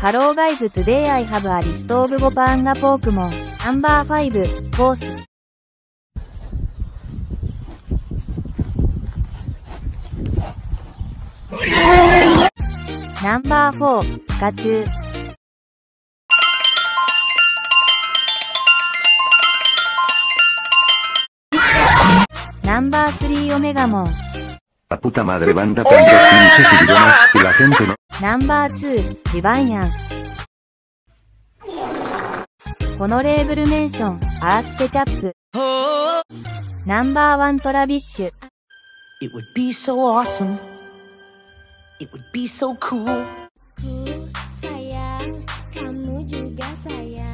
ハローガイズトゥデイアイハブアリストオブボパーンガポークモン、ナンバーファイブ、コース。ナンバーフォー、ガチュウ。ナンバー3オメガモン。ナンバー2、ジバンヤン。このレーブルメンション、アースケチャップ。ナンバー1トラビッシュ。It would be so awesome. It would be so cool. Ku sayang, kamu juga sayang.